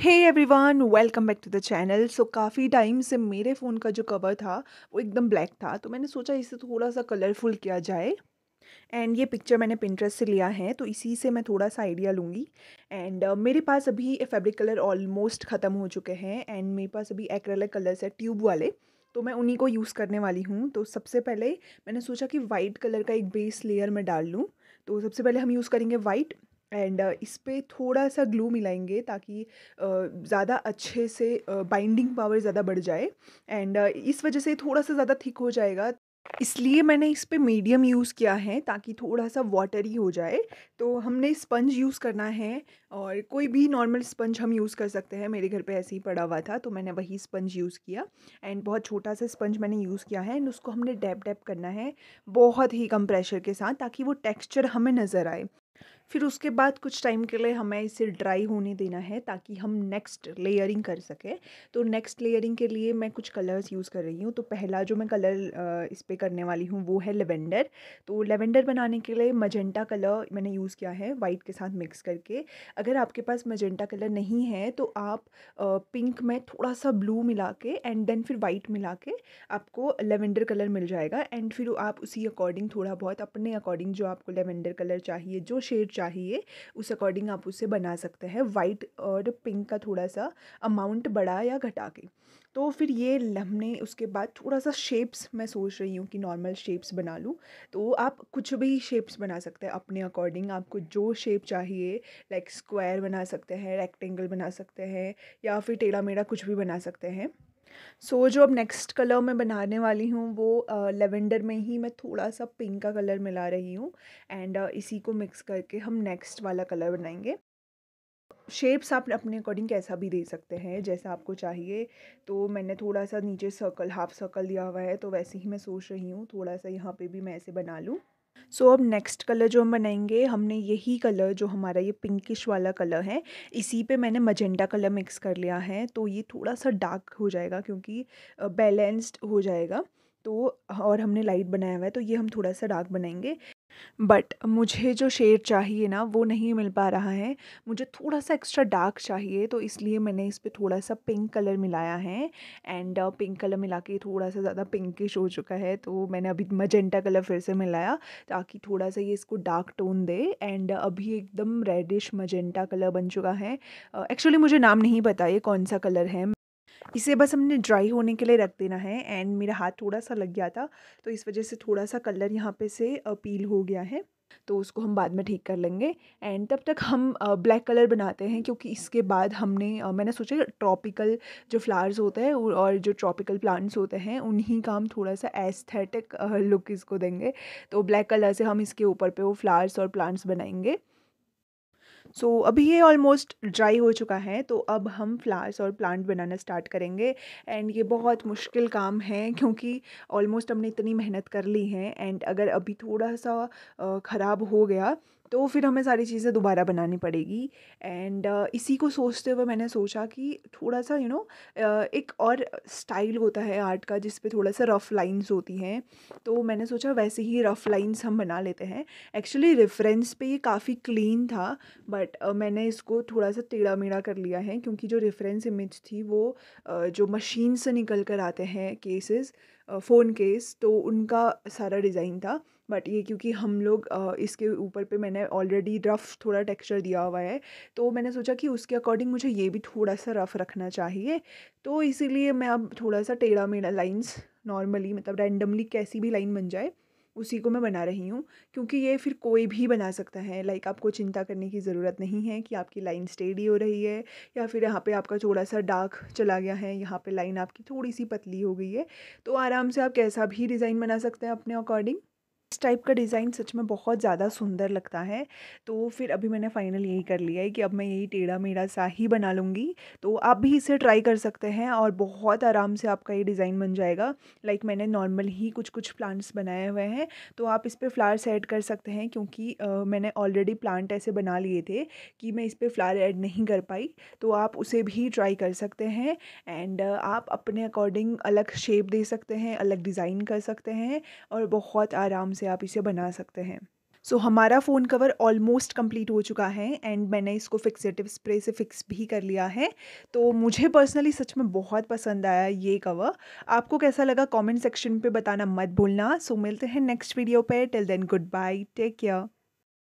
Hey everyone welcome back to the channel so काफ़ी time से मेरे फ़ोन का जो कवर था वो एकदम ब्लैक था। तो मैंने सोचा इसे थोड़ा सा कलरफुल किया जाए। एंड ये पिक्चर मैंने पिंटरेस्ट से लिया है तो इसी से मैं थोड़ा सा आइडिया लूँगी। एंड uh, मेरे पास अभी फैब्रिक कलर ऑलमोस्ट ख़त्म हो चुके हैं। एंड मेरे पास अभी एक्रेलिक कलर्स है ट्यूब वाले। तो मैं उन्हीं को यूज़ करने वाली हूँ। तो सबसे पहले मैंने सोचा कि वाइट कलर का एक बेस लेयर मैं डाल लूँ। तो सबसे पहले हम यूज़ करेंगे वाइट एंड uh, इस पर थोड़ा सा ग्लू मिलाएँगे ताकि uh, ज़्यादा अच्छे से बाइंडिंग पावर ज़्यादा बढ़ जाए एंड uh, इस वजह से थोड़ा सा ज़्यादा थिक हो जाएगा। इसलिए मैंने इस पर मीडियम यूज़ किया है ताकि थोड़ा सा वाटरी हो जाए। तो हमने स्पंज यूज़ करना है और कोई भी नॉर्मल स्पंज हम यूज़ कर सकते हैं। मेरे घर पे ऐसे ही पड़ा हुआ था तो मैंने वही स्पंज यूज़ किया एंड बहुत छोटा सा स्पंज मैंने यूज़ किया है एंड उसको हमने डैप डैप करना है बहुत ही कम प्रेशर के साथ ताकि वो टेक्स्चर हमें नज़र आए। फिर उसके बाद कुछ टाइम के लिए हमें इसे ड्राई होने देना है ताकि हम नेक्स्ट लेयरिंग कर सकें। तो नेक्स्ट लेयरिंग के लिए मैं कुछ कलर्स यूज़ कर रही हूँ। तो पहला जो मैं कलर इस पर करने वाली हूँ वो है लेवेंडर तो लेवेंडर बनाने के लिए मजेंटा कलर मैंने यूज़ किया है वाइट के साथ मिक्स करके। अगर आपके पास मजेंटा कलर नहीं है तो आप पिंक में थोड़ा सा ब्लू मिला के एंड देन फिर वाइट मिला के आपको लेवेंडर कलर मिल जाएगा। एंड फिर आप उसी अकॉर्डिंग थोड़ा बहुत, अपने अकॉर्डिंग जो आपको लेवेंडर कलर चाहिए, जो शेड चाहिए, उस अकॉर्डिंग आप उसे बना सकते हैं। वाइट और पिंक का थोड़ा सा अमाउंट बढ़ा या घटा के। तो फिर ये हमने उसके बाद थोड़ा सा शेप्स मैं सोच रही हूँ कि नॉर्मल शेप्स बना लूँ। तो आप कुछ भी शेप्स बना सकते हैं अपने अकॉर्डिंग आपको जो शेप चाहिए लाइक स्क्वायर बना सकते हैं रेक्टेंगल बना सकते हैं या फिर टेढ़ा मेढ़ा कुछ भी बना सकते हैं। सो so, जो अब नेक्स्ट कलर मैं बनाने वाली हूँ वो लेवेंडर में ही मैं थोड़ा सा पिंक का कलर मिला रही हूँ एंड इसी को मिक्स करके हम नेक्स्ट वाला कलर बनाएँगे। शेप्स आप अपने अकॉर्डिंग कैसा भी दे सकते हैं जैसा आपको चाहिए। तो मैंने थोड़ा सा नीचे सर्कल हाफ़ सर्कल दिया हुआ है तो वैसे ही मैं सोच रही हूँ थोड़ा सा यहाँ पे भी मैं ऐसे बना लूँ। सो so, अब नेक्स्ट कलर जो हम बनाएँगे हमने यही कलर जो हमारा ये पिंकिश वाला कलर है इसी पे मैंने मजेंडा कलर मिक्स कर लिया है तो ये थोड़ा सा डार्क हो जाएगा क्योंकि बैलेंस्ड हो जाएगा तो और हमने लाइट बनाया हुआ है तो ये हम थोड़ा सा डार्क बनाएँगे। बट मुझे जो शेड चाहिए ना, वो नहीं मिल पा रहा है। मुझे थोड़ा सा एक्स्ट्रा डार्क चाहिए तो इसलिए मैंने इस पर थोड़ा सा पिंक कलर मिलाया है। एंड पिंक कलर मिला के थोड़ा सा ज़्यादा पिंकिश हो चुका है तो मैंने अभी मजेंटा कलर फिर से मिलाया, ताकि थोड़ा सा ये इसको डार्क टोन दे। एंड अभी एकदम रेडिश मजेंटा कलर बन चुका है। एक्चुअली मुझे नाम नहीं पता ये कौन सा कलर है। इसे बस हमने ड्राई होने के लिए रख देना है एंड मेरा हाथ थोड़ा सा लग गया था तो इस वजह से थोड़ा सा कलर यहाँ पे से पील हो गया है तो उसको हम बाद में ठीक कर लेंगे एंड तब तक हम ब्लैक कलर बनाते हैं क्योंकि इसके बाद हमने मैंने सोचा ट्रॉपिकल जो फ्लावर्स होते हैं और जो ट्रॉपिकल प्लांट्स होते हैं, उन्हीं का हम थोड़ा सा एस्थेटिक लुक इसको देंगे तो ब्लैक कलर से हम इसके ऊपर पे वो फ्लावर्स और प्लांट्स बनाएँगे। सो so, अभी ये ऑलमोस्ट ड्राई हो चुका है तो अब हम फ्लावर्स और प्लांट बनाना स्टार्ट करेंगे। एंड ये बहुत मुश्किल काम है क्योंकि ऑलमोस्ट हमने इतनी मेहनत कर ली है। एंड अगर अभी थोड़ा सा ख़राब हो गया तो फिर हमें सारी चीज़ें दोबारा बनानी पड़ेगी। एंड uh, इसी को सोचते हुए मैंने सोचा कि थोड़ा सा you you know know, uh, एक और स्टाइल होता है आर्ट का जिस पे थोड़ा सा रफ़ लाइंस होती हैं। तो मैंने सोचा वैसे ही रफ़ लाइंस हम बना लेते हैं। एक्चुअली रेफरेंस पे ये काफ़ी क्लीन था बट uh, मैंने इसको थोड़ा सा टेढ़ा मेढ़ा कर लिया है क्योंकि जो रेफरेंस इमेज थी वो uh, जो मशीन से निकल कर आते हैं केसेस फ़ोन केस तो उनका सारा डिज़ाइन था। बट ये क्योंकि हम लोग इसके ऊपर पे मैंने ऑलरेडी रफ़ थोड़ा टेक्सचर दिया हुआ है तो मैंने सोचा कि उसके अकॉर्डिंग मुझे ये भी थोड़ा सा रफ़ रखना चाहिए। तो इसीलिए मैं अब थोड़ा सा टेढ़ा मेढ़ा लाइंस नॉर्मली मतलब रैंडमली कैसी भी लाइन बन जाए उसी को मैं बना रही हूँ, क्योंकि ये फिर कोई भी बना सकता है। लाइक आपको चिंता करने की ज़रूरत नहीं है कि आपकी लाइन स्टेडी हो रही है, या फिर यहाँ पे आपका थोड़ा सा डार्क चला गया है, यहाँ पे लाइन आपकी थोड़ी सी पतली हो गई है तो आराम से आप कैसा भी डिज़ाइन बना सकते हैं अपने अकॉर्डिंग। इस टाइप का डिज़ाइन सच में बहुत ज़्यादा सुंदर लगता है। तो फिर अभी मैंने फ़ाइनल यही कर लिया है कि अब मैं यही टेढ़ा मेढ़ा सा ही बना लूँगी। तो आप भी इसे ट्राई कर सकते हैं और बहुत आराम से आपका ये डिज़ाइन बन जाएगा। लाइक मैंने नॉर्मल ही कुछ कुछ प्लांट्स बनाए हुए हैं। तो आप इस पर फ्लावर्स ऐड कर सकते हैं क्योंकि आ, मैंने ऑलरेडी प्लांट ऐसे बना लिए थे कि मैं इस पर फ्लावर ऐड नहीं कर पाई। तो आप उसे भी ट्राई कर सकते हैं एंड आप अपने अकॉर्डिंग अलग शेप दे सकते हैं अलग डिज़ाइन कर सकते हैं और बहुत आराम से आप इसे बना सकते हैं। सो so, हमारा फ़ोन कवर ऑलमोस्ट कंप्लीट हो चुका है एंड मैंने इसको फिक्सेटिव स्प्रे से फिक्स भी कर लिया है। तो मुझे पर्सनली सच में बहुत पसंद आया ये कवर आपको कैसा लगा कमेंट सेक्शन पे बताना मत भूलना। सो so, मिलते हैं नेक्स्ट वीडियो पे। Till then goodbye take care